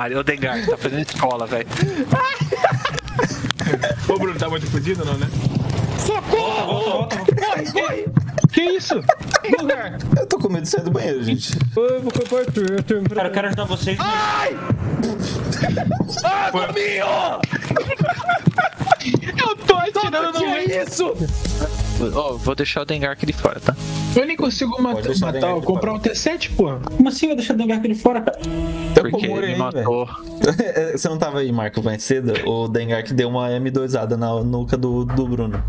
pariu. Ô, Dengar, tá fazendo escola, velho. Ô, Bruno, tá muito fudido, não, né? Corre, corre! Que isso? Lugar? Eu tô com medo de sair do banheiro, gente. Eu vou pro Arthur, Arthur, Cara, eu quero ajudar vocês. mas- Ai! Ah, Gominho! Eu tô atirando Que no é isso? Ó, vou deixar o Dengar aqui de fora, tá? Eu nem consigo matar, deixar matar ó, comprar um T7, porra. Como assim vai deixar o Dengar aqui de fora, cara? Porque ele aí, matou. velho. Você não tava aí, Marco, mais cedo? O Dengar que deu uma M2ada na nuca do, do Bruno.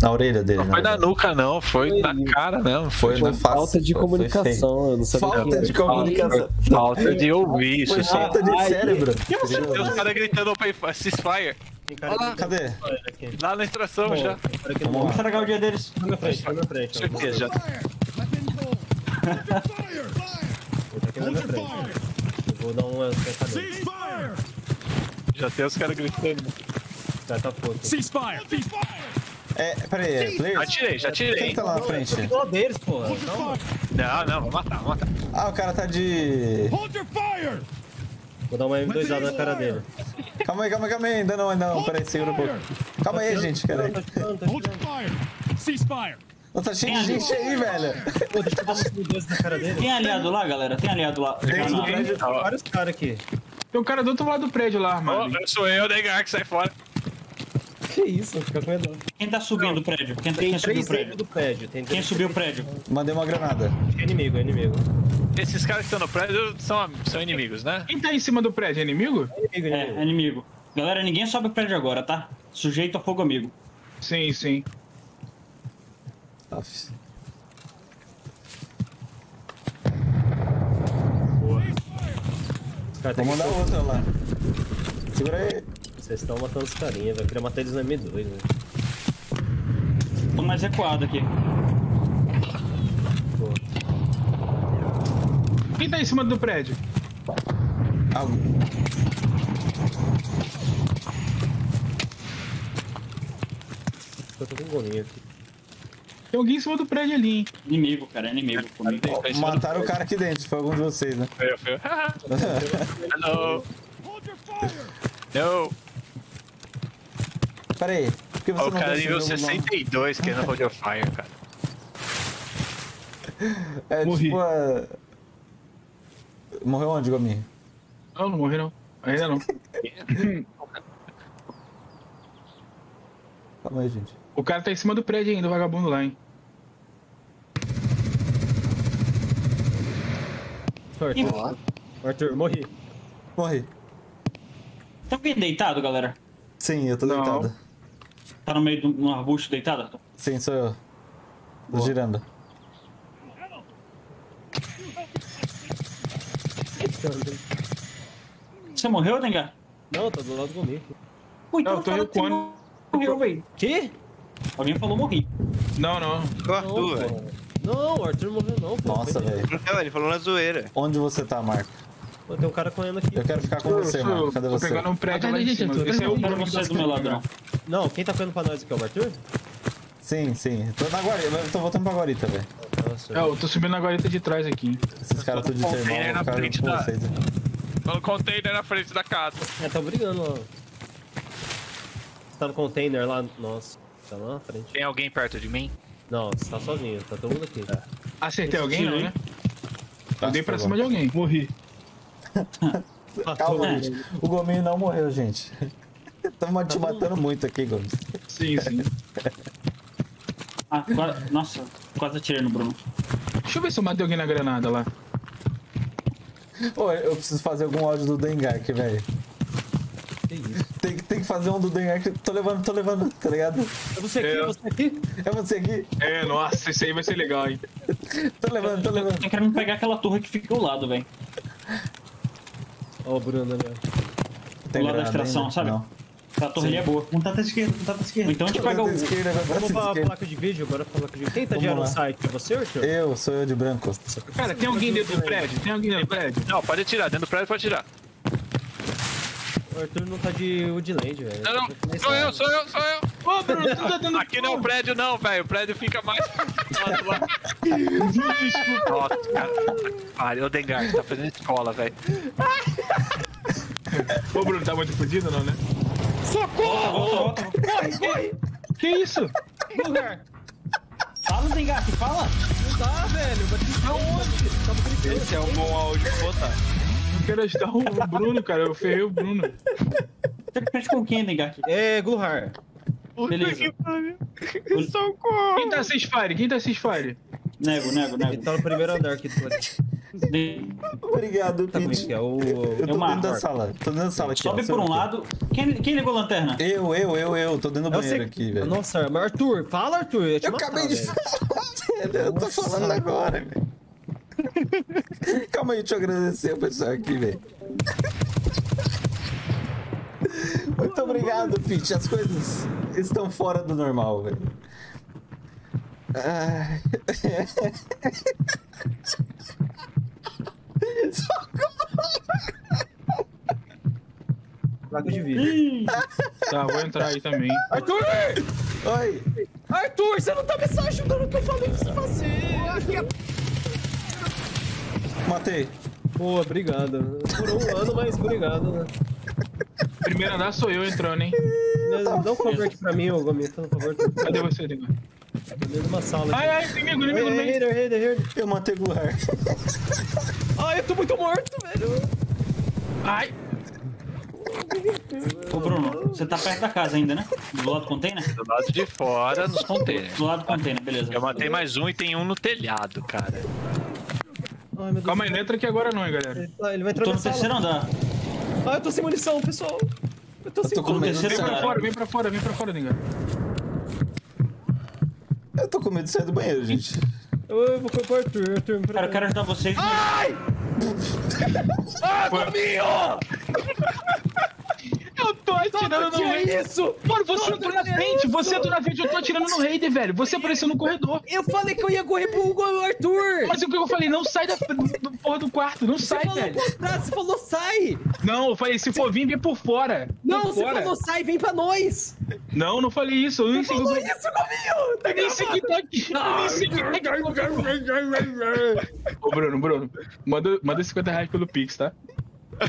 Na orelha dele, Não foi na na nuca, não. Foi na cara mesmo. Foi Foi na face. Falta de comunicação, eu não sabia Falta que de comunicação. falta de ouvir isso. Falta de cérebro. Tem os caras gritando open fi- ceasefire. Olha lá. Cadê? Lá na extração já. Vamos estragar o dia deles. Na minha frente, na minha frente. Certeza, já. Vou dar cercadinha. Já tem os caras gritando. Já tá. É, peraí, é Já player? tirei, já tirei. Quem tá lá na frente? Deles, porra. Calma. Não, não, vou matar, vou matar. Ah, o cara tá de. Vou dar uma M2A na cara dele. Calma aí, calma aí, calma aí. Ainda não, ainda não. Peraí, segura um pouco. Calma aí, gente, peraí. Tá tá tirando. Nossa, tá cheio de gente aí, velho. Pô, deixa eu dar uma M2 na cara dele. Tem aliado lá, galera? Tem aliado lá? Tem, tem. Tem vários caras aqui. Tem um cara do outro lado do prédio lá, mano. eu sou eu, Dengar, que sai fora. Que isso? Fica com medo. Quem tá subindo o prédio? Quem, tá, Tem quem subiu o prédio? do prédio. Tem Quem três- subiu o prédio? Mandei uma granada. É inimigo, é inimigo. Esses caras que estão no prédio são, são inimigos, né? Quem tá em cima do prédio? É inimigo? É inimigo, é É, inimigo. é inimigo. Galera, ninguém sobe o prédio agora, tá? Sujeito a fogo amigo. Sim, sim. Tá Vou mandar outra lá. Segura aí. Vocês estão matando os carinha, velho. Queria matar eles no M2, velho. Tô mais recuado aqui. Pô. Quem tá em cima do prédio? Ah, Eu tô com um golinho aqui. Tem alguém em cima do prédio ali, hein? Inimigo, cara, é inimigo comigo. Do mataram o cara aqui dentro. Foi algum de vocês, né? Foi eu, foi eu. Hello. No. Pera aí. Por que você Ó, o não cara decidiu nível o nome? 62 que é no Hold of Fire, cara. É Morri. tipo a... Morreu onde, Gominho? Não, não morri não. Ainda não. Calma aí, gente. O cara tá em cima do prédio ainda, o vagabundo lá, hein? Arthur. Arthur, morri. Morri. Tá alguém deitado, galera? Sim, eu tô Não. deitado. Tá no meio de um arbusto deitado? Sim, sou eu. Tô girando. Você morreu, Dengar? Não, tá do lado do gominho. Pô, então eu tô recuando. Morreu, velho. Que? Alguém falou morri. Não, não. O Arthur, velho. Não, o Arthur morreu não, pô. Nossa, Foi- velho. Ele falou na zoeira. Onde você tá, Marco? Pô, tem um cara correndo aqui. Eu quero ficar com você. Marco. Cadê Tô você? pegando um prédio lá em gente, cima. Esse é o que você do meu lado, escutando. não. Não, quem tá correndo pra nós aqui é o Arthur? Sim, sim. Tô na guarita. Eu tô voltando pra guarita, velho. É, eu tô subindo na guarita de trás aqui. Esses caras tudo de termal. na frente da- vocês. né? No container na frente da casa. É, tá brigando lá. Você tá no container lá? Nossa, tá lá na frente. Tem alguém perto de mim? Não, você tá sozinho, tá todo mundo aqui. Acertei alguém, não, né? Eu dei pra tá cima de alguém. Morri. Calma, É. gente. O Gominho não morreu, gente. Estamos te matando muito aqui, Gomes. Sim, sim. Ah, quase... Nossa, quase atirei no Bruno. Deixa eu ver se eu matei alguém na granada lá. Ô, eu preciso fazer algum áudio do Dengark, velho. Que isso? Tem, que- tem que fazer um do Dengark. Tô levando, tô levando, tá ligado? É você aqui, É. você aqui? É você aqui. É, nossa, esse aí vai ser legal, hein? Tô levando, tô levando. Tô querendo pegar aquela torre que fica ao lado, velho. Ó o Bruno ali, ó. Tem Do lado da extração, ainda? sabe? Não. Aquela torre ali é boa. Um tá pra esquerda, um tá pra esquerda. Então a gente pega o... esquerda, Vamos pra esquerda. placa de vídeo, agora pra placa de vídeo. Quem tá de. Sight? É você, Arthur? Eu, sou eu de branco. Cara, tem alguém dentro do prédio? Tem alguém dentro do prédio? Não, pode atirar. Dentro do prédio pode atirar. O Arthur não tá de Woodland, velho. Não, não. Tá Sou eu, sou eu, sou eu. Ô, Bruno, tu tá dando Aqui não é o prédio, não, velho. O prédio fica mais. Lado. Nossa, cara. Ô Dengar, tá fazendo escola, velho. Ô, Bruno, tá muito fudido, não, né? Socorro! Volta, volta. Corre, corre! Que isso? Lugar! Fala, Dengark, fala. Não dá, velho. Vai ter que onde? Esse é um bom áudio pra botar. Eu quero ajudar o Bruno, cara. Eu ferrei o Bruno. Você perde com quem, Dengark? É, Gluhar. Beleza. Quem tá Cisfire? Quem tá Cisfire? Nego, nego, Ele nego. tá no primeiro andar aqui do Obrigado, Tá é Pete. que é? O... Eu tô marco. dentro da sala. Tô dentro da sala aqui. Sobe ó, por um lado. Quem, quem ligou a lanterna? Eu, eu, eu, eu. Tô dentro do É banheiro aqui, velho. Nossa, mas Arthur, fala, Arthur. Eu, Eu matar, acabei de falar, velho. Eu tô falando agora, velho. Calma aí, deixa eu agradecer o pessoal aqui, velho. Muito obrigado, Pete. As coisas estão fora do normal, velho. Ai. Placa de. Ih, Tá, vou entrar aí também. Arthur! Oi! Arthur, você não tá me só ajudando o que eu falei pra você fazer. Matei. Boa, obrigado. Por um ano, mas obrigado, né? Primeiro andar sou eu entrando, hein? Dá dá um favor aqui pra mim, ô Gomes, por favor. Cadê você, Nego? dentro de uma sala Ai, aqui. ai, inimigo, Ei, inimigo hater, hater. Eu matei o Gular. Ai, eu tô muito morto, velho. Ai, Ô, Bruno, você tá perto da casa ainda, né? Do lado do container? Do lado de fora, nos containers. Do lado do container, beleza. Eu matei mais um e tem um no telhado, cara. Ai, meu Deus. calma aí, não entra aqui agora não, hein, galera. Ele, tá- vai Eu entrar tô no terceiro andar. Ah, eu tô sem munição, pessoal. Eu tô sem tô de terceiro Vem pra fora, vem pra fora, vem pra fora, Nego. Eu tô com medo de sair do banheiro, gente. Eu, eu vou pro Arthur, Arthur. Cara, eu quero ajudar vocês. Ai! Ah, Gominho! Tô atirando no é Raider. isso? Mano, você entrou na frente, isso? você entrou na frente, eu tô atirando no Raider, velho. Você apareceu no corredor. Eu falei que eu ia correr pro Hugo Arthur! Mas o que eu falei? Não sai da do, porra do quarto, não Você sai, falou velho. contrário, você falou sai! Não, eu falei, se for vir, vem por fora. Não, por você fora. falou sai, vem pra nós! Não, não falei isso. Eu sei Falou que isso, Gominho! Tá sei que tá aqui. Nem sei que tá aqui. Ô, Bruno, Bruno, manda, manda 50 reais pelo Pix, tá?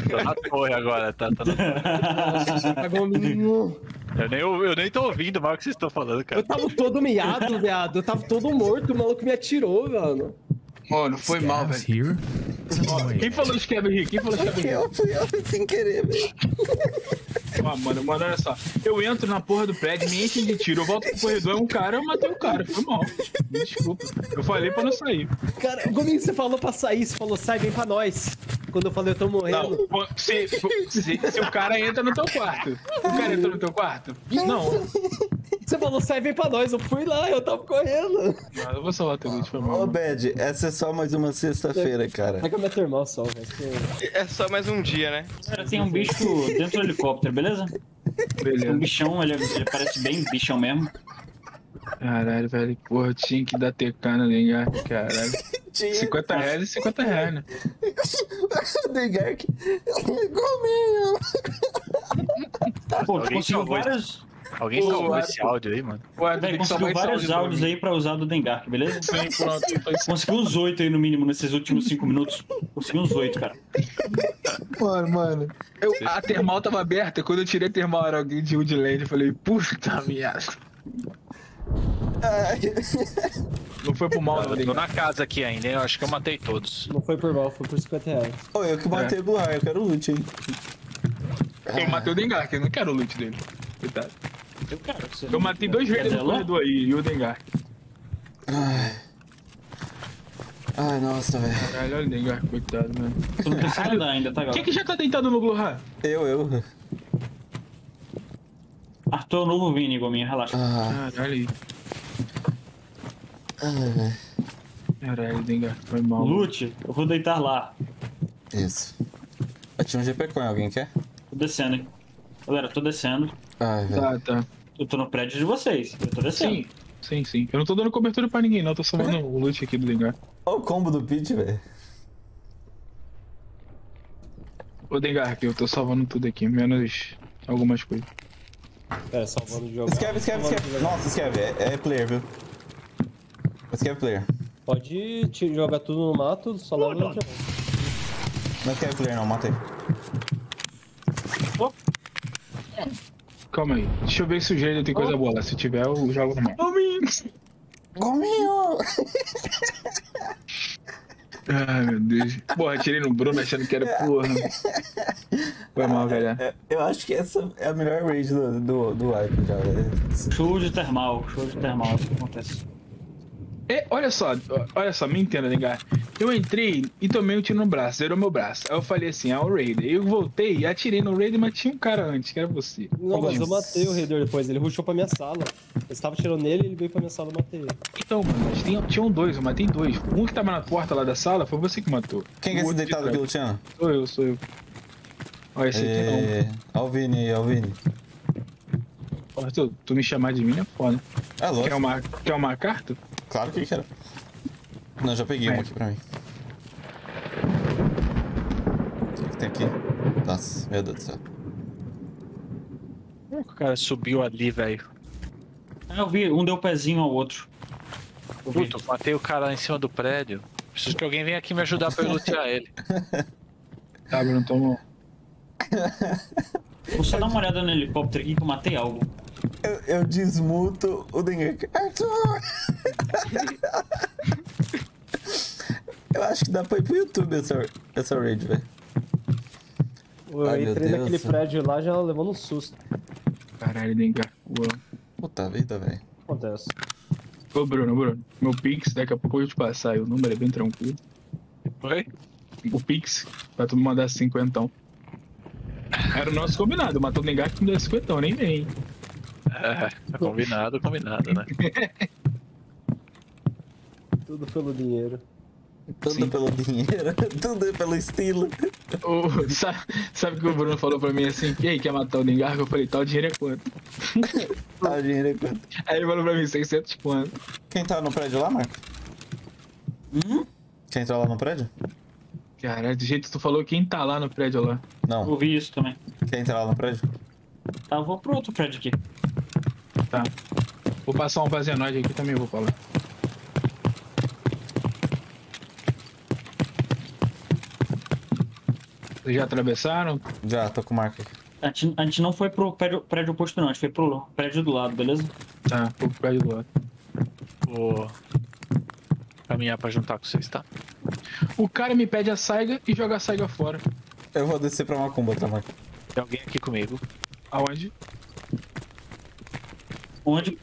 Tô na torre agora, tá? Tô na... Tá, Gominho! eu, nem, eu nem tô ouvindo mais o que vocês estão falando, cara. Eu tava todo miado, viado. Eu tava todo morto, o maluco me atirou, mano. Mano, foi mal, velho. Here. Quem falou de Kevin Rick? Quem falou de Kevin Rick? Eu fui eu sem querer, velho. Ah, mano, mano, olha só. Eu entro na porra do prédio, me enchem de tiro, eu volto pro corredor, é um cara, eu matei o cara. Foi mal. Me desculpa. Eu falei pra não sair. Cara, Gominho, você falou pra sair, você falou sai, vem pra nós. Quando eu falei eu tô morrendo. Não, se, se, se o cara entra no teu quarto. O cara entra no teu quarto? Não. Você falou sai, vem pra nós. Eu fui lá, eu tava correndo. Não, eu vou salvar teu loot, foi Ô, mal. Bad, essa é só mais uma sexta-feira, cara. Pega minha termal só, velho. que- É só mais um dia, né? Cara, tem um bicho dentro do helicóptero, beleza? Um Beleza. bichão, ele, ele parece bem bichão mesmo. Caralho, velho. Porra, tinha que dar TK no Dengar, caralho. Tinha 50 reais e 50 reais, né? Dengark. Gominho. Pô, tu Alguém conseguiu vários, Alguém salvou esse áudio aí, mano? Que salvar conseguiu vários áudios aí pra usar do Dengark, beleza? Sim, pronto. Conseguiu uns oito aí no mínimo nesses últimos cinco minutos. Conseguiu uns oito, cara. Mano, mano. Eu, a termal tava aberta. Quando eu tirei a termal, era alguém de Woodland. Eu falei, puta merda. Ai. Não foi pro mal, não, tô na casa aqui ainda, hein? Eu acho que eu matei todos. Não foi por mal, foi por 50 reais. Ô, eu que matei o Gular, eu quero loot, hein. Eu matei o Dengar, que eu não quero o loot dele. Coitado. Eu quero. Você... Eu matei dois vezes zelou? corredor aí e o Dengar. Ai. Ai, nossa, velho. Caralho, olha o Dengar, coitado, mano. Tô no terceiro andar ainda, tá, Quem galera? que já tá deitado no Gloha? Eu, eu. O novo Vini, Gominho, relaxa. Ah, Caralho aí. ai, velho. Caralho, Dengar, foi mal. Lute, eu vou deitar lá. Isso. Eu tinha um GP Coin, alguém quer? Tô descendo, hein? Galera, tô descendo. Ai, velho. Tá, tá. Eu tô no prédio de vocês. Eu tô descendo. Sim, sim, sim. Eu não tô dando cobertura pra ninguém, não. Eu tô salvando o loot aqui do Dengar. Olha o combo do Pete, velho. Ô, Dengar, aqui, eu tô salvando tudo aqui, menos algumas coisas. É, salvando o jogo. Escreve, escreve, escreve. Nossa, escreve. É, é player, viu? Escreve player. Pode te- jogar tudo no mato, só leva no Não escreve player, não, matei. Calma aí. Deixa eu ver se o Jade tem coisa boa lá. Se tiver, eu jogo no mar. Comiu! Ai, meu Deus. Porra, atirei no Bruno achando que era porra. Foi mal, galera. É, Eu acho que essa é a melhor raid do, do, do wipe já, velho. Show de termal, show de termal, isso que acontece. É, olha só, olha só, me entenda, Negar. Eu entrei e tomei um tiro no braço, zerou meu braço. Aí eu falei assim, ah, o Raider. Eu voltei e atirei no Raider, mas tinha um cara antes, que era você. Não, mas eu matei o Raider depois. Ele rushou pra minha sala. Eu estava tirando nele, ele veio pra minha sala e eu matei ele. Então, mano, mas tinha, tinham dois, eu matei dois. Um que tava na porta lá da sala foi você que matou. Quem que é O esse deitado aqui, trás. Luciano? Sou eu, sou eu. Olha, esse aqui não. É... Alvini aí, Alvine. Porra, tu, tu me chamar de mim é foda. É Quer lógico. uma, quer uma carta? Claro que quero. Não, já peguei uma É. aqui pra mim. O que, que tem aqui? Nossa, meu Deus do céu. O cara subiu ali, velho. Ah, eu vi, um deu pezinho ao outro. Puta, eu matei o cara lá em cima do prédio. Preciso que alguém venha aqui me ajudar pra eu lutear ele. Tá, Bruno, toma. Vou só dar uma olhada no helicóptero aqui que eu matei algo. Eu, eu desmuto o Dengar. Arthur! eu acho que dá pra ir pro YouTube essa, essa raid, velho. Eu Ai, entrei Deus. naquele prédio lá já levando um susto. Caralho, Dengar. Uou. Puta vida, velho. Acontece. Ô, Bruno, Bruno, meu Pix, daqui a pouco eu vou te passar. aí O número é bem tranquilo. Oi? O Pix, pra tu me mandar cinquentão. Era o nosso combinado. Matou o Dengar que me deu cinquentão, nem vem. É, combinado, combinado, né? Tudo pelo dinheiro. Tudo Sim. pelo dinheiro, tudo pelo estilo. Sabe, sabe o que o Bruno falou pra mim assim? E aí, quer matar o Dengar? Eu falei, tal dinheiro é quanto? O dinheiro é quanto? Aí ele falou pra mim, 600 quanto? Quem tá no prédio lá, Marco? Hum? Quem tá lá no prédio? Caralho, do jeito que tu falou, quem tá lá no prédio lá? Não. Eu vi isso também. Quem tá lá no prédio? Tá, vou pro outro prédio aqui. Tá. Vou passar um vazenoide aqui também, vou falar. Vocês já atravessaram? Já, tô com o Marco aqui. A gente, a gente não foi pro prédio, prédio oposto, não. A gente foi pro prédio do lado, beleza? Tá, vou pro prédio do lado. Vou caminhar pra juntar com vocês, tá? O cara me pede a saiga e joga a saiga fora. Eu vou descer pra Macumba, tá, Marco? Tem alguém aqui comigo. Aonde? Onde.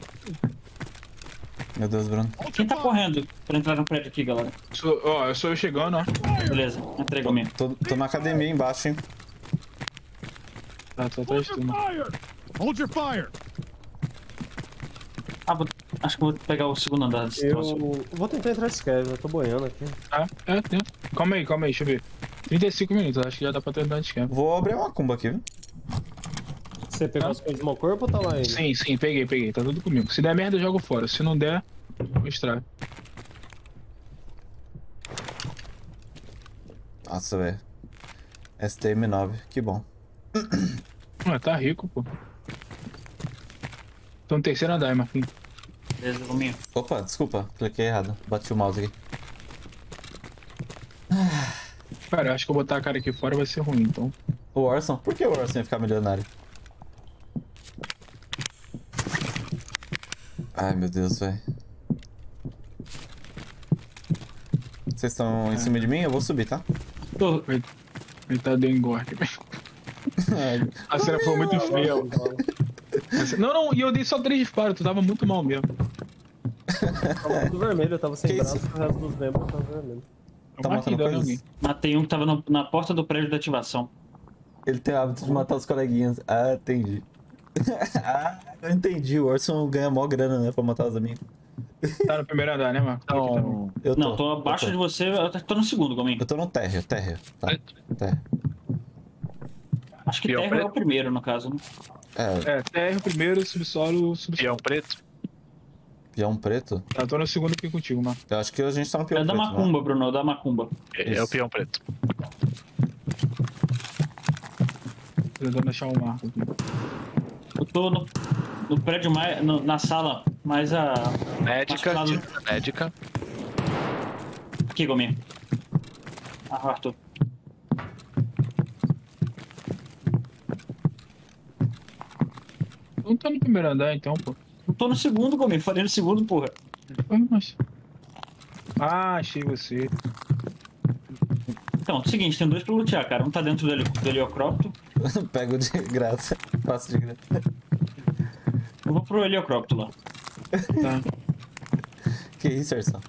Meu Deus, Bruno. Quem tá correndo pra entrar no prédio aqui, galera? Sou, ó, eu sou eu chegando, ó. Beleza, entrega comigo. Tô, tô na academia embaixo, hein? Tá, tô atrás de tu. Hold your fire! Ah, vou- acho que eu vou pegar o segundo andar desse Eu troço. vou tentar entrar de Skype, eu tô boiando aqui. Tá, é, tem. Calma aí, calma aí, deixa eu ver. 35 minutos, acho que já dá pra tentar de esquema. Vou abrir uma Macumba aqui, viu? Você pegou as coisas do meu corpo ou tá lá ainda? Sim, sim, peguei, peguei. Tá tudo comigo. Se der merda, eu jogo fora. Se não der, eu estrago. Nossa, velho. STM9, que bom. Ah, tá rico, pô. Tô no terceiro andar, Marquinhos. Beleza, comigo. Opa, desculpa, cliquei errado. Bati o mouse aqui. Cara, eu acho que eu botar a cara aqui fora vai ser ruim, então. O Orson? Por que o Orson ia ficar milionário? Ai, meu Deus, velho. Vocês estão em cima de mim? Eu vou subir, tá? Tô, Ele tá dando engorque. A cena foi muito feia. Não, não, e eu dei só três disparos, tu tava muito mal mesmo. Tava tudo vermelho, eu tava sem Que braço, o resto dos membros tava vermelho. Eu Tá matando alguém. matei um que tava no- na porta do prédio da ativação. Ele tem o hábito de matar os coleguinhas. Ah, entendi. Ah, eu entendi. O Orson ganha mó grana, né? Pra matar os amigos. Tá no primeiro andar, né, Marco? Então, Eu tô. Não, tô abaixo eu de tô. você, eu tô no segundo, Gominho. Eu tô no térreo, térreo. Tá, térreo. Acho que Pior terra é preto. o primeiro, no caso. Né? É, É, terra primeiro, subsolo, subsolo. peão preto. peão preto? Tá, tô no segundo aqui contigo, Marco. Eu acho que a gente tá no peão É da preto. né? Macumba, Bruno, é da Macumba. É, é o peão preto. Tô tentando achar o Marco aqui. Tô no, no prédio mais. no- na sala mais a. Médica, a médica. Aqui, Gominho. Ah, Arthur. Não tá no primeiro andar, então, pô. Eu tô no segundo, Gomes. Falei no segundo, porra. Ah, mas- Ah, achei você. Então, é o seguinte, tem dois pra lutear, cara. Um tá dentro do, heli do heliocrópto. Pego de graça. Faço de graça. Eu vou pro heliocrópto lá. Tá. Que isso, Erson?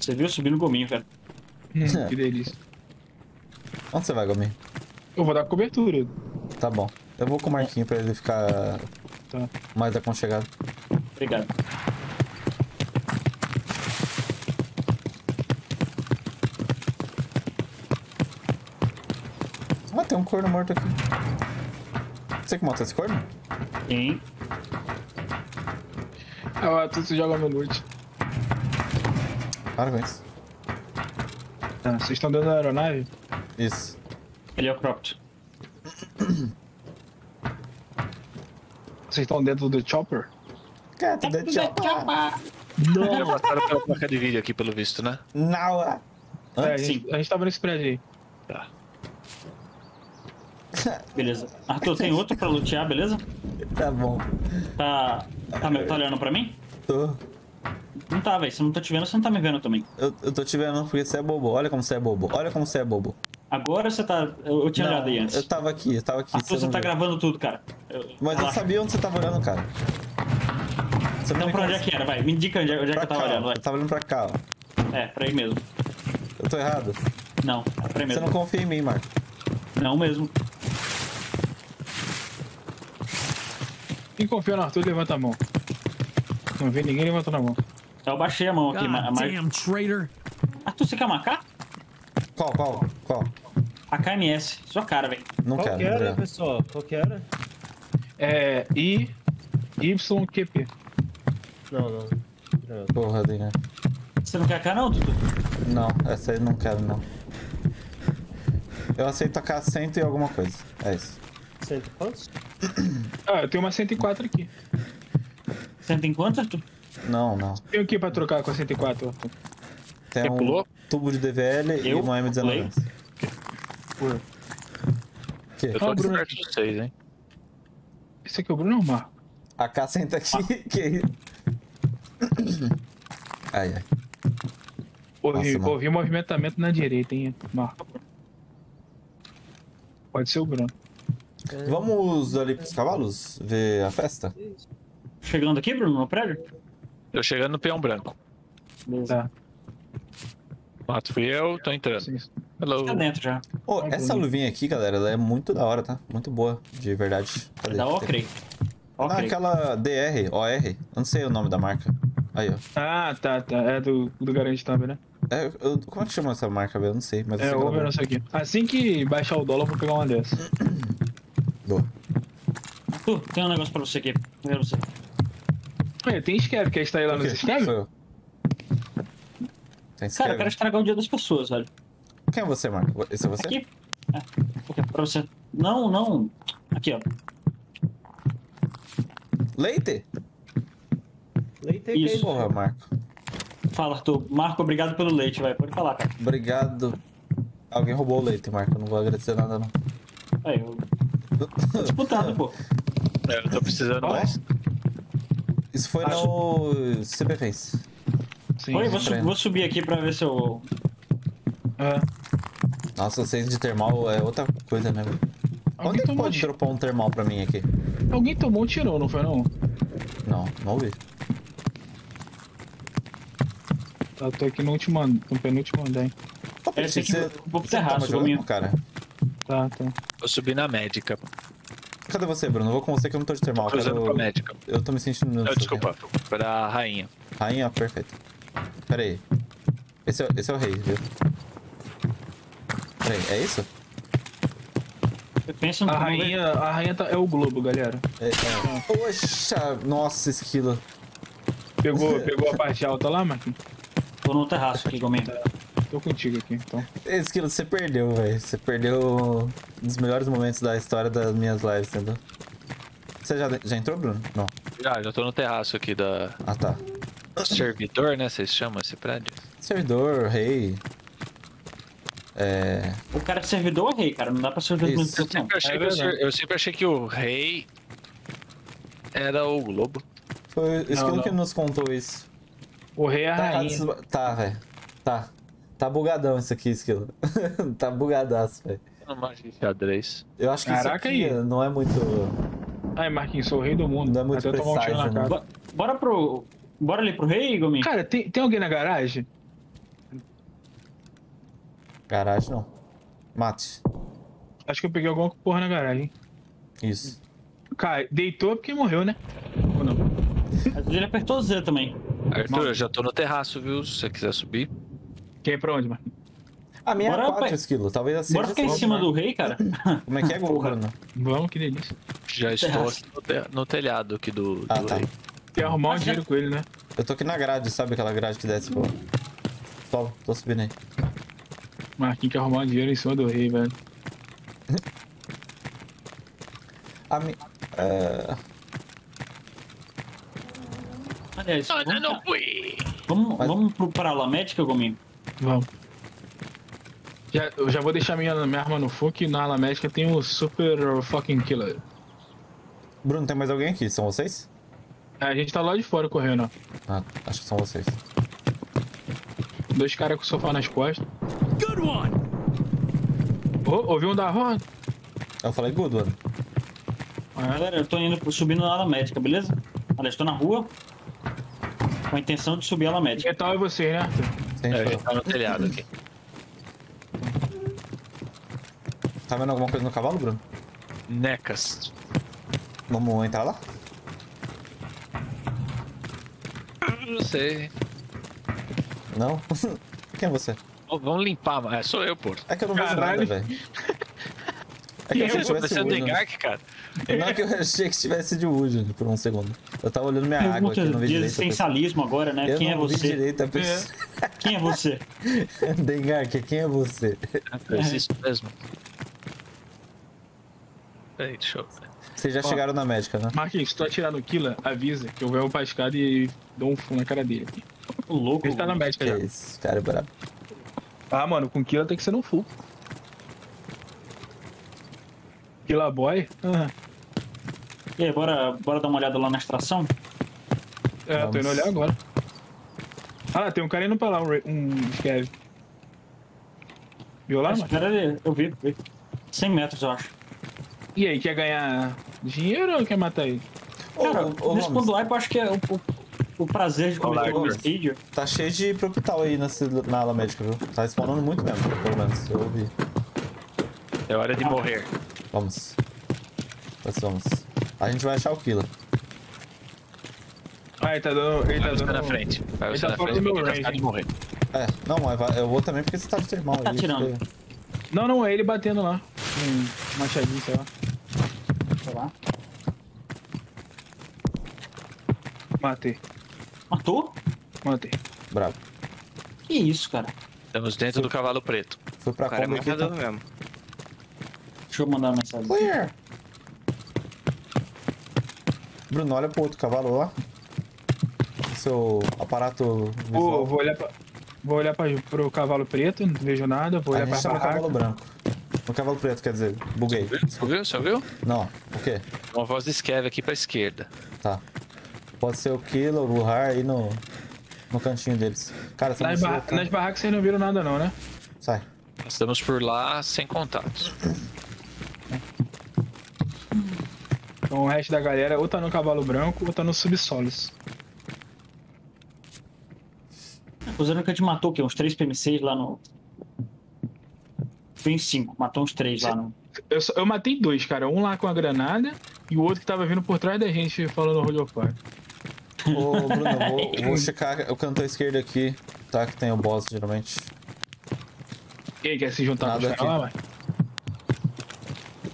Você viu? Subi no gominho, velho. Hum, que delícia. Onde você vai, Gomi? Eu vou dar cobertura. Tá bom. Eu vou com o Marquinho pra ele ficar Tá. mais aconchegado. Obrigado. Ah, tem um corno morto aqui. Você que mata esse corno? Tem. Ah, tu se joga no loot. Para com isso. Tá, vocês estão dentro da aeronave? Isso. Heliocrópto. Vocês estão dentro do chopper? Gato da chapa. Não, mataram pela placa de vídeo aqui, pelo visto, né? Não. É, a, sim. gente, a gente tava nesse prédio aí. Tá. Beleza. Arthur, tem outro pra lutear, beleza? Tá bom. Tá. Tá, me- tá olhando pra mim? Tô. Não tá, velho. Se eu não tô te vendo, você não tá me vendo também. Eu, eu tô te vendo porque você é bobo. Olha como você é bobo. Olha como você é bobo. Agora você tá. Eu, eu tinha olhado aí antes. eu tava aqui, eu tava aqui. Arthur, você não tá viu. gravando tudo, cara. Eu- Mas eu relaxa. sabia onde você tava olhando, cara. Você Então pra onde é que era? Vai, me indica onde é, onde é que eu tava cá, olhando, ó. vai. Eu tava olhando pra cá, ó. É, pra aí mesmo. Eu tô errado. Não, é pra aí Você mesmo. não confia em mim, Marco. Não mesmo. Quem confia no Arthur, levanta a mão. Não vi ninguém levantando a mão. Eu baixei a mão aqui, ma- a God mais. damn traitor. Arthur, você quer uma AK? Qual, qual, qual? AKMS. Sua cara, velho. Não Qual quero. que era, pessoal? Qual que era? É. I. YQP. Não, não. Não. Porra, Dina. Você não quer AK, não, Dudu? Não, essa aí não quero, não. Eu aceito a K cento e alguma coisa. É isso. Cento e quantos? Ah, eu tenho uma 104 aqui. Você tem quanto, Arthur? Não, não. Tenho aqui pra trocar com a 104, Arthur. Tem Você um pulou? tubo de DVL e Eu uma M19. pulei. Pô, Que? Eu tô Ah, aqui Bruno. perto de vocês, hein? Esse aqui é o Bruno ou o Marco? A K senta aqui. Que Ai, ai. Ouvi, Nossa, ouvi movimentamento na direita, hein, Marco? Pode ser o Bruno. Vamos ali pros cavalos ver a festa? Chegando aqui, Bruno, no prédio? Eu chegando no peão branco. Tá. Mato fui eu, tô entrando. Sim. Hello. Tá dentro já. Tá essa bonito. luvinha aqui, galera, ela é muito da hora, tá? Muito boa, de verdade. Cadê? Tem- ok. Não, Ok. aquela DR, OR. Eu não sei o nome da marca. Aí, ó. Ah, tá, tá. É do, do Garante Tab, né? É, eu- como é que chama essa marca, velho? Eu não sei, mas É, ver boa. isso aqui. Assim que baixar o dólar, eu vou pegar uma dessa. Arthur, tem um negócio pra você aqui. Pra você. É, tem Skev, quer estar aí lá no. Tem Cara, eu quero estragar o dia das pessoas, velho. Quem é você, Marco? Esse é você? Aqui. É, aqui, pra você. Não, não. Aqui, ó. Leite? Leite é Isso. Porra, Marco. Fala, Arthur. Marco, obrigado pelo leite, vai. Pode falar, cara. Obrigado. Alguém roubou o leite, Marco. Eu não vou agradecer nada, não. Aí, eu tô disputando, pô. É, eu tô precisando mais. Isso foi Acho- no CPFens. Sim. Oi, vou, su- vou subir aqui pra ver se eu. É. Nossa, vocês de termal é outra coisa, né, velho? Alguém Onde pode um- dropar um termal pra mim aqui? Alguém tomou um tirão, não foi não? Não, não ouvi. Eu tô aqui no último andar, no penúltimo andar, hein? Ô, É, aqui, você- eu vou pro terraço, jogando, Gominho. cara? Tá, tá. Eu subi na médica. Cadê você, Bruno? Eu vou com você que eu não tô de termal. Tô eu cruzando quero- pra médica. Eu tô me sentindo... não desculpa, pra rainha. Rainha, perfeito. Pera aí. Esse é, esse é o rei, viu? Pera aí, é isso? Eu penso no A ver. rainha, a rainha tá, é o globo, galera. É, é. Poxa, nossa, esquilo. Pegou, pegou a parte alta lá, Marquinhos? Tô no terraço aqui, Gominho. Tô contigo aqui, então. Esquilo, você perdeu, velho. Você perdeu um dos melhores momentos da história das minhas lives, entendeu? Você já, já entrou, Bruno? Não. Já, já tô no terraço aqui da Ah, tá. servidor, né? Vocês chamam esse prédio? Servidor, rei. É. O cara é servidor ou rei, cara? Não dá pra ser muito Eu tempo, não. sempre, achei É o eu sempre achei que o rei Era o Globo. Foi o esquilo não. que nos contou isso. O rei é a Tá, rainha. tá velho. Tá. Tá bugadão isso aqui, esquilo. tá bugadaço, velho. Eu não manjo de xadrez. Eu acho que Caraca, isso aqui aí. não é muito. Ai, Marquinhos, sou o rei do mundo. Não é muito Até eu tomar um tiro na né? cara. Bo- Bora pro. Bora ali pro rei, Gominho? Cara, tem, tem alguém na garagem? Garagem não. Mate. Acho que eu peguei alguma porra na garagem. Isso. Cara, deitou porque morreu, né? Ou não? Mas Ele apertou Z também. Arthur, eu já tô no terraço, viu? Se você quiser subir. Quem é pra onde, Marquinhos? A minha Bora, é 4 pai. esquilo. Talvez assim. Bora ficar em cima do rei, cara. Como é que é, Bruno? Vamos, que delícia. Já estou aqui no, te- no telhado aqui do, Ah, do tá. rei. Tem que arrumar um dinheiro com ele, né? Eu tô aqui na grade, sabe aquela grade que desce, pô. Tô, tô subindo aí. Marquinhos quer arrumar um dinheiro em cima do rei, velho. A mi... é... Aliás, Não, vamos, não fui! vamos, Mas- vamos pro Parala Médica, Gominho? Vamos. Já, eu já vou deixar minha, minha arma no fogo que na ala médica tem o Super Fucking Killer. Bruno, tem mais alguém aqui? São vocês? A gente tá lá de fora correndo, ó. Ah, acho que são vocês. Dois caras com o sofá nas costas. Good one! ouviu um da roda? Eu falei good, one. Galera, eu tô indo subindo na ala médica, beleza? Aliás, tô na rua com a intenção de subir a ala médica. Que tal é você, né? Tem É, a gente tá no telhado aqui. Tá vendo alguma coisa no cavalo, Bruno? Necas. Vamos entrar lá? Não sei. Não? Quem é você? Vamos limpar, mas é, sou eu, pô. É que eu não vejo Caralho. nada, velho. É que eu achei que Você tivesse é o Wood. Dengark, cara? Não é que eu achei que tivesse de Wood por um segundo. Eu tava olhando minha água aqui, não vi de direito. pessoa. existencialismo agora, né? Eu Quem é não vi você? direito a pessoa. Quem é você? Dengark, quem é você? Eu existo mesmo. Peraí, deixa eu ver. Vocês já chegaram na médica, né? Marquinhos, se tu atirar no Killer, avisa que eu vou pra escada e dou um fundo na cara dele. O louco. Ele tá na médica Que já. isso, cara é brabo. Ah, mano, com Killer tem que ser no full. Killer Boy? Ah, E aí, bora, bora dar uma olhada lá na extração? é, tô indo Vamos. olhar agora. Ah, tem um cara indo pra lá, um, um Scav. Viu lá, Ah, mano? espera aí, eu vi, vi. 100 metros, eu acho. E aí, quer ganhar dinheiro ou quer matar ele? Cara, Ô, ô, nesse ponto lá, eu acho que é o, o, o prazer de cometer Olá, homicídio. Tá cheio de propital aí nessa, na ala médica, viu? Tá spawnando muito mesmo, pelo menos. Eu ouvi. É hora de morrer. Vamos. Nós vamos. A gente vai achar o killer. Ah, ele tá dando. Ele tá dando. na frente. Vai Ele tá na fora frente. do meu vai range, ficar de morrer. É, não, mas eu vou também porque você tá de termal Tá aí. atirando. porque- Não, não, é ele batendo lá. Um machadinho, sei lá. Sei lá. Matei. Matou? Matei. Bravo. Que isso, cara? Estamos dentro do cavalo preto. Fui pra O cara é aqui. matador Tá... mesmo. Deixa eu mandar uma mensagem. Clear! Bruno, olha pro outro cavalo lá. Seu aparato Vou, visual. vou olhar pra. Vou olhar pra, pro cavalo preto, não vejo nada. Vou A olhar gente pra tá barraca. cavalo branco. No cavalo preto, quer dizer, buguei. Você ouviu? Você ouviu? Não, o quê? Uma voz de Skev aqui pra esquerda. Tá. Pode ser o Killer, o Ruhar aí no, no cantinho deles. Cara, Nas, mochila ba tá- nas barracas vocês não viram nada, não, né? Sai. Nós estamos por lá sem contatos. Então o resto da galera ou tá no cavalo branco ou tá no subsolos. O Zero que a gente matou o quê? Uns 3 PM6 lá no. Foi em 5, matou uns 3 lá no. Eu, só- eu matei dois, cara. Um lá com a granada e o outro que tava vindo por trás da gente falando Fire. Ô, Bruno, eu vou, eu vou checar o canto à esquerda aqui, tá? Que tem o boss, geralmente. E aí, quer se juntar Nada com os caras lá, vai?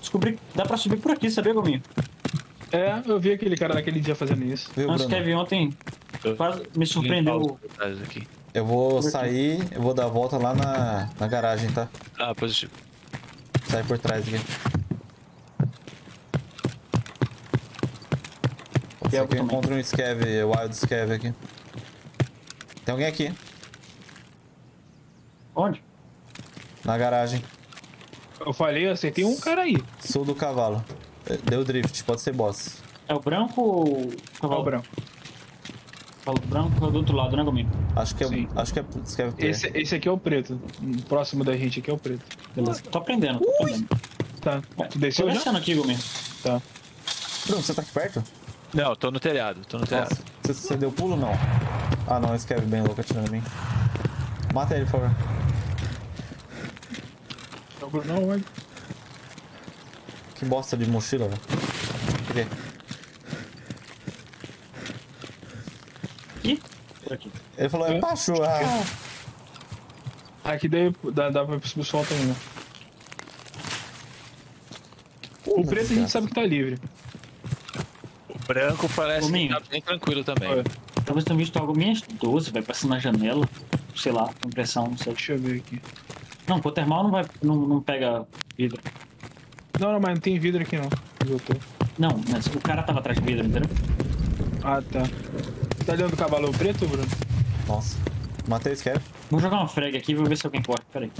Descobri que dá pra subir por aqui, sabia, Gominho? É, eu vi aquele cara naquele dia fazendo isso. Viu, Antes Bruno? Kevin ontem quase me surpreendeu. Eu vou sair, eu vou dar a volta lá na, na garagem, tá? Ah, positivo. Sair por trás aqui. Pode Eu que eu também. encontre um Scav, Wild Scav aqui. Tem alguém aqui, Onde? na garagem. Eu falei, eu acertei um cara aí. Sul do cavalo. Deu drift, pode ser boss. É o branco ou cavalo o branco. Cavalo branco é do outro lado, né, Gominho? Acho que é. Sim. Acho que é. Escreve. Esse, esse aqui é o preto. O Próximo da gente aqui é o preto. Beleza. Tô aprendendo, tô aprendendo. Tá. Ué, Tu Tô desceu já? descendo aqui, Gominho. Tá. Bruno, você tá aqui perto? Não, tô no telhado, tô no telhado. Nossa, você, você deu pulo não? Ah não, esse Kevin bem louco atirando em mim. Mata ele, por favor. Não, olha. Que bosta de mochila, velho. Aqui? Ele falou, é baixo, ah. Aqui daí dá, dá pra ir pro sol também, né? O preto a gente sabe que tá livre. O branco parece que tá bem tranquilo também. Olha, Talvez tenha visto algo minhas 12, vai passando na janela. Sei lá, com impressão, não sei. deixa eu ver aqui. Não, pô, termal não vai. Não, não pega vidro. Não, não, mas não tem vidro aqui não. Voltou. Não, mas o cara tava atrás do vidro, entendeu? Ah, tá. Tá dentro do cavalo preto, Bruno? Nossa. Matei esse Kevin. Vou jogar uma frag aqui e vou ver se alguém corre. Pera aí.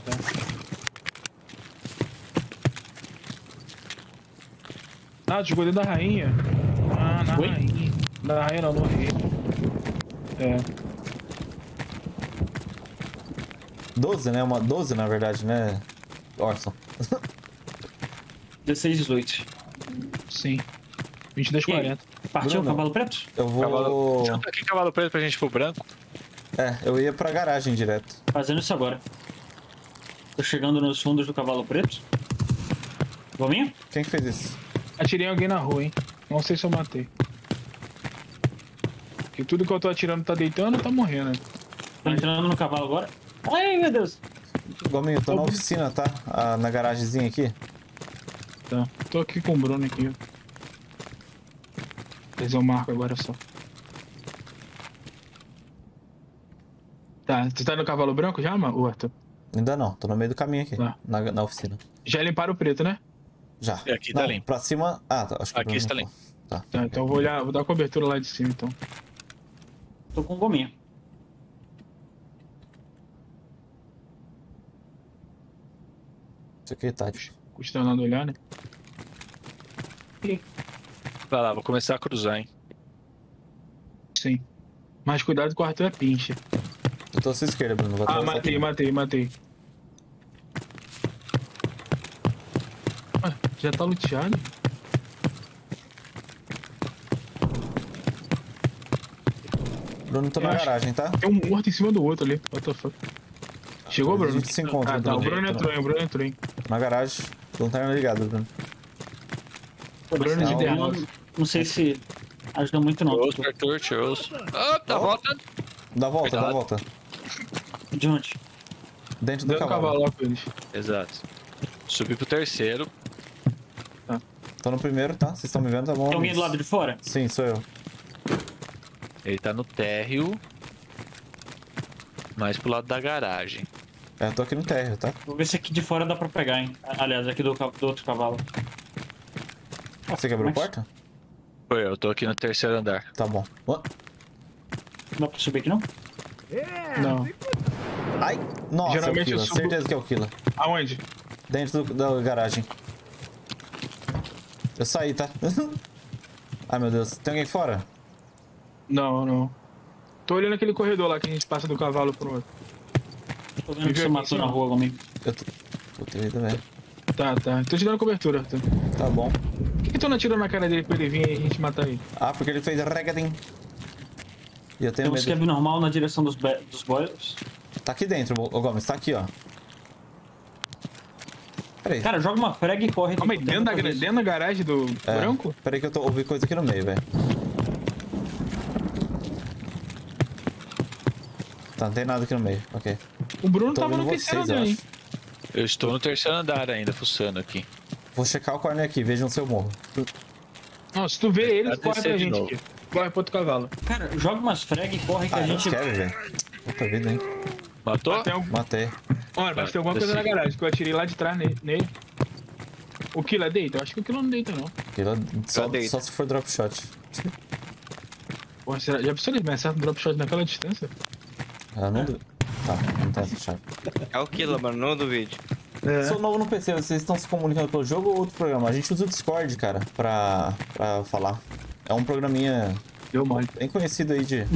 Ah, tu jogou dentro da rainha. Ah, na Oi? rainha. Na rainha não, no rei. É. 12, né? Uma 12 na verdade, né? Orson. 16, 18. Sim. 22, E aí? 40. Partiu o Bruno. cavalo preto? Eu vou. Cavalo... Junta aqui cavalo preto pra gente ir pro branco. É, eu ia pra garagem direto. Fazendo isso agora. Tô chegando nos fundos do cavalo preto. Gominho? Quem que fez isso? Atirei alguém na rua, hein? Não sei se eu matei. Porque tudo que eu tô atirando tá deitando ou tá morrendo, né? Tô entrando no cavalo agora. Ai, meu Deus. Gominho, eu tô na oficina, tá? Ah, na garagemzinha aqui. Tá. Tô aqui com o Bruno aqui, ó. Fazer o marco agora só. Tá, tu tá no cavalo branco já, mano, Arthur? Ainda não, tô no meio do caminho aqui. Tá. Na, na oficina. Já limparam o preto, né? Já. É, aqui tá não, limpo. Pra cima. Ah, tá, acho que Aqui está limpo. Tá. Tá, então eu vou olhar, vou dar cobertura lá de cima, então. Tô com o gominho. Isso aqui tá. tipo, Custando nada olhar, né? Vai lá, vou começar a cruzar, hein. Sim. Mas cuidado com o Arthur é pincha. Eu tô à sua esquerda, Bruno. Vou Ah, matei, matei, matei. Ah, já tá luteado? Bruno, tô Eu na garagem, tá? Tem um morto em cima do outro ali. What the fuck? Chegou, A Bruno? gente se encontra, Ah, tá. O Bruno. Bruno entrou, hein? O Bruno entrou, hein? Na garagem. Lanterna ligada, Bruno. Pô, Bruno nessa de real, derrota. não, não sei se ajuda muito não. Ouço, Arthur, ouço. Ah, tá volta. Dá a volta, dá a Cuidado. volta. De onde? Dentro do Deu cavalo. cavalo. Exato. Subi pro terceiro. Tô no primeiro, tá? Vocês estão me vendo, tá bom? Tem alguém do lado de fora? Sim, sou eu. Ele tá no térreo. Mais pro lado da garagem. É, eu tô aqui no térreo, tá? Vou ver se aqui de fora dá pra pegar, hein? Aliás, aqui do, do outro cavalo. Você quebrou a Mas- porta? Foi, eu tô aqui no terceiro andar. Tá bom. Não dá pra subir aqui não? Não. Ai! Nossa, Geralmente é o Killa. eu subo- Certeza que é o Killa. Aonde? Dentro do- da garagem. Eu saí, tá? Ai, meu Deus. Tem alguém fora? Não, não. Tô olhando aquele corredor lá que a gente passa do cavalo pro outro. Tô vendo que você matou na rua comigo. Eu tô... Puta vida, velho. Tá, tá. Tô te dando cobertura, Arthur. Tá bom. Por que, que tu não atirou na cara dele pra ele vir e a gente matar ele? Ah, porque ele fez regadinho. E eu tenho Temos que medo. normal na direção dos, dos boilers. Tá aqui dentro, ô Gomes. Tá aqui, ó. Peraí. Cara, joga uma frag e corre. Calma aí, Tem dentro da, dentro da garagem do É. branco? Peraí que eu tô ouvi coisa aqui no meio, velho. Tá, não tem nada aqui no meio. Ok. O Bruno tava no terceiro eu andar, hein? Eu estou no terceiro andar ainda, fuçando aqui. Vou checar o corner aqui, vejam se eu morro. Não, se tu vê ele, corre pra gente novo. aqui. Corre pro outro cavalo. Cara, joga umas frag e corre que Ah, a gente. quero, velho. Puta vida, hein. Matou? Tem algum... Matei. Olha, mas Vai, tem alguma coisa na garagem que eu atirei lá de trás ne- nele. O Killa deita? Eu acho que o Killa não deita, não. Aquilo só, deito. só se for drop shot. Porra, será... já pensou ele me acerta um drop shot naquela distância? Ah, não. du- Tá, não tá chave. É o Killa, mano, não duvide. É. Sou novo no PC, vocês estão se comunicando pelo jogo ou outro programa? A gente usa o Discord, cara, pra, pra falar. É um programinha Deu mole. bem conhecido aí de.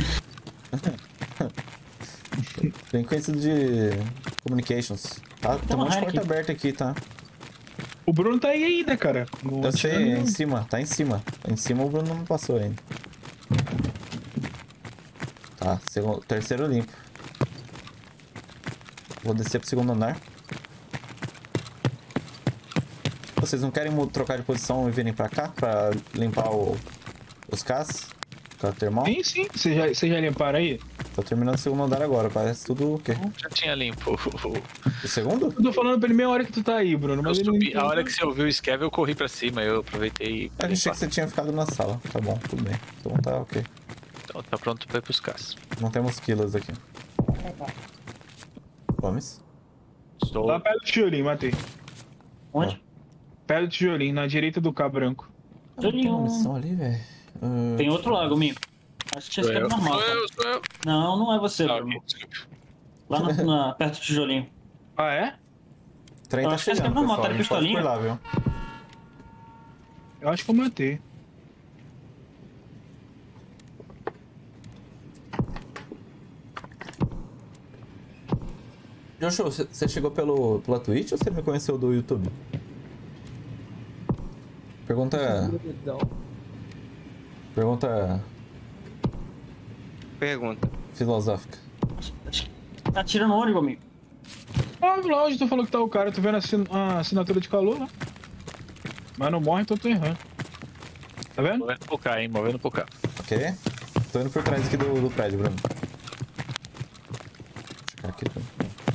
bem conhecido de communications. Tá, tem um monte de porta aberta aqui, tá? O Bruno tá aí ainda, cara. Não Eu sei, é em cima, tá em cima. Em cima o Bruno não passou ainda. Tá, segundo, terceiro limpo. Vou descer pro segundo andar. Vocês não querem trocar de posição e virem pra cá pra limpar o- os cas? Com a termal? Sim, sim. Vocês já, vocês já limparam aí? Tô terminando o segundo andar agora, parece tudo o quê? Já tinha limpo. O segundo? Eu tô falando pela meia hora que tu tá aí, Bruno. Eu Mas ele subi, a hora que você ouviu o Scav, eu corri pra cima. Eu aproveitei. Eu achei que você tinha ficado na sala. Tá bom, tudo bem. Então tá ok. Então tá pronto pra ir pros caças. Não temos quilos aqui. Gomes? Estou. Lá perto do tijolinho, matei. Onde? Perto do tijolinho, na direita do K branco. Tô Tem uma missão ali, velho. Ah, Tem outro lá, Gominho. Acho que tinha ficado eu. normal. Sou cara. eu, sou eu. Não, não é você, Ah. Lá na, na- perto do tijolinho. Ah, é? Trem Eu tá acho que esse chegando, é normal, pessoal. tá A de gente pode ir por pistolinha. lá, viu? Eu acho que eu matei. Joshua, você- chegou pelo, pela Twitch ou você me conheceu do YouTube? Pergunta. Pergunta Pergunta. filosófica. Tá tirando onde, Gominho? Ah, lá onde tu falou que tá o cara, tô vendo a, assin- a assinatura de calor lá. Mas não morre, então tô errando. Tá vendo? Movendo pro cá, hein? Movendo pro cá. Ok? Tô indo por trás aqui do, do prédio, Bruno. Checar aqui, Bruno.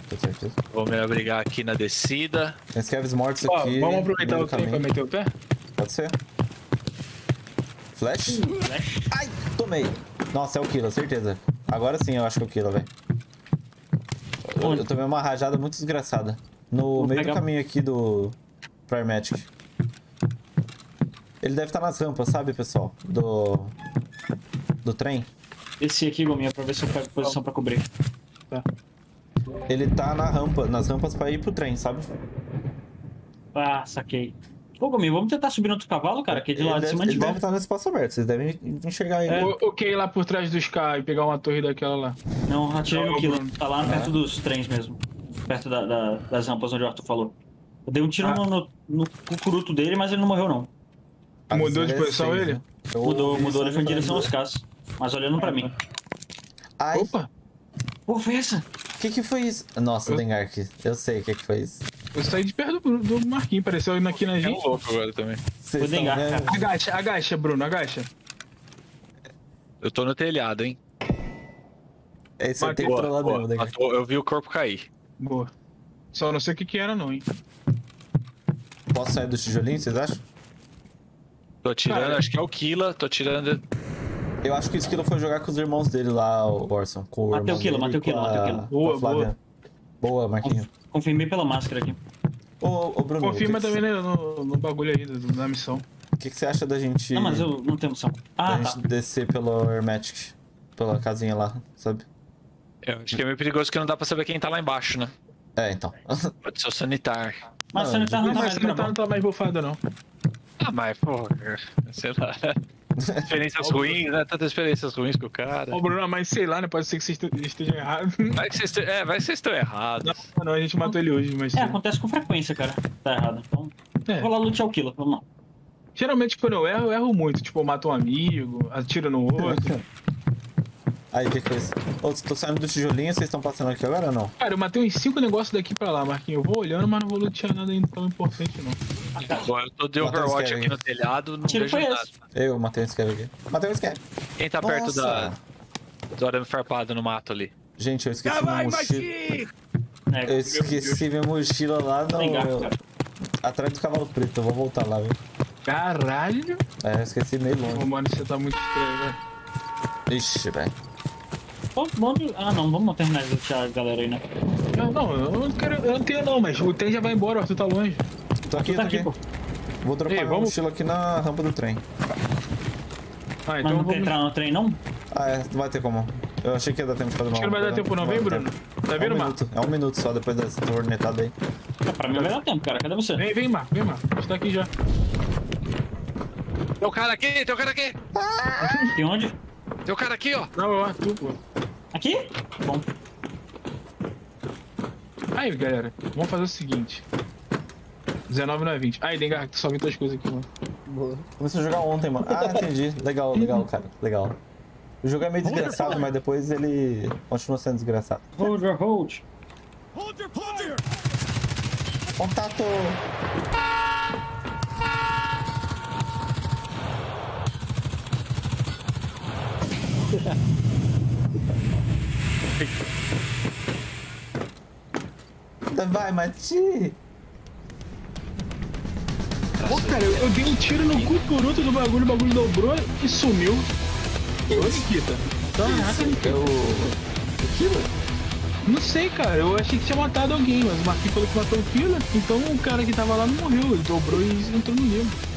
Tô certeza. Vou me abrigar aqui na descida. Tem escravos mortos Ó, aqui. vamos aproveitar o tempo pra meter o pé? Pode ser. Flash? Ai, tomei. Nossa, é o Killa, certeza. Agora sim eu acho que é o Killa, velho. Eu, eu tomei uma rajada muito desgraçada. No Vou meio pegar- do caminho aqui do Primatic. Ele deve estar nas rampas, sabe, pessoal? Do. Do trem. Esse aqui, Gominho, pra ver se eu pego posição pra cobrir. Ele tá na rampa, nas rampas pra ir pro trem, sabe? Ah, saquei. Ô, Gominho, vamos tentar subir no outro cavalo, cara, que é de Ele lá de deve, cima de ele deve volta. estar no espaço aberto, vocês devem enxergar ele. É. O, o que ir lá por trás dos K e pegar uma torre daquela lá? Não, atirei no Kilo. Bruno. Tá lá perto dos trens mesmo. Perto da- da- das rampas onde o Arthur falou. Eu dei um tiro Ah. no, no, no cucuruto dele, mas ele não morreu, não. Mudou de posição ele? né? Mudou, mudou, ele foi em direção aos caças. Mas olhando pra mim. Ai, Opa! Pô, foi essa? O que que foi isso? Nossa, Eu- Dengark, eu sei o que que foi isso. Eu saí de perto do, do Marquinhos, apareceu aqui na É um gente. louco agora também. Vocês dengar, cara. Agacha, agacha, Bruno, agacha. Eu tô no telhado, hein? Esse aí tem Boa, que trollar Boa, mesmo, Dengark. matou- eu vi o corpo cair. Boa. Só não sei o que que era não, hein. Posso sair do tijolinho, vocês acham? Tô tirando, Cara. acho que é o Killa, tô tirando. Eu acho que o Esquilo foi jogar com os irmãos dele lá, o Orson. Com o Matei irmão o Kilo, dele matei o Kilo, com matei o a Boa, Flávia. Boa, Marquinhos. Confirmei pela máscara aqui. Ô, ô, Bruno, Confirma também né, no, no bagulho aí da missão. O que, que você acha da gente, Não, mas eu não tenho noção. da Ah, tá. gente descer pelo Hermetic? Pela casinha lá, sabe? Eu acho que é meio perigoso que não dá pra saber quem tá lá embaixo, né? É, então. Pode ser o sanitar. Mas o sanitário não tá mais não tá, não tá mais bufado não. Ah, mas, pô, sei lá. Experiências ruins, né? Tantas experiências ruins com o cara. Ô Bruno, mas sei lá, né? Pode ser que você este- esteja errado. Vai que vocês, é, vai que vocês estão errados. Não, não, a gente matou ele hoje, mas. É, acontece com frequência, cara. Tá errado. Então, É. vou lá lutear o Kilo. Vamos lá. Geralmente quando eu erro, eu erro muito. Tipo, eu mato um amigo, atiro no outro. Aí, o que que foi isso? Ô, tô saindo do tijolinho, vocês estão passando aqui agora ou não? Cara, eu matei uns 5 negócios daqui pra lá, Marquinhos. Eu vou olhando, mas não vou lutear nada ainda tão importante, não. Bom, eu tô de Overwatch aqui no telhado, não Tiro vejo foi nada. esse. Eu matei um Scab aqui. Matei um Scab. Quem tá perto Nossa. da, do arame farpado no mato ali? Gente, eu esqueci minha mochila. É, Eu esqueci minha mochila lá no... Tem gato. Atrás do cavalo preto, eu vou voltar lá, viu? Caralho! É, eu esqueci meio Ô, longe. mano, você tá muito estranho, velho. Ixi, velho. Bom de- Ah, não, vamos terminar de lutear a galera aí, né? Não, não, eu não quero. Eu não tenho não, mas o trem já vai embora, o Arthur tá longe. Tô aqui, Tu tô tá aqui. aqui. Vou dropar Ei, minha vamos- mochila aqui na rampa do trem. Ah, Mas então não vamos. quer entrar no trem, não? Ah, é, não vai ter como. Eu achei que ia dar tempo de fazer uma Acho que não vai dar tempo não, vai vem, Bruno? Tá É um vendo, Marco? minuto, é um minuto só depois dessa tornetada aí. Ah, Pra mim vai dar tempo, cara. Cadê você? Vem, vem, Marco, vem, Marco. A gente tá aqui já. Tem um cara aqui, tem um cara aqui! Tem onde? Tem um cara aqui, ó! Não, eu Arthur, pô. Aqui? Bom. Aí, galera, vamos fazer o seguinte. 19 não é 20. Aí, Dengar, tu só vê tuas coisas aqui, mano. Boa. Comecei a jogar ontem, mano. Ah, entendi. Legal, legal, cara. Legal. O jogo é meio desgraçado, mas depois ele continua sendo desgraçado. Hold your hold. Contato! Vai, Mati! Pô, cara, eu, eu dei um tiro no cu por outro do bagulho, o bagulho dobrou e sumiu. Ô, Nikita. Caraca, Nikita. Eu. Aquilo? Não sei, cara. Eu achei que tinha matado alguém, mas o Marquinhos falou que matou o Killer. Então o cara que tava lá não morreu. Ele dobrou e entrou no livro.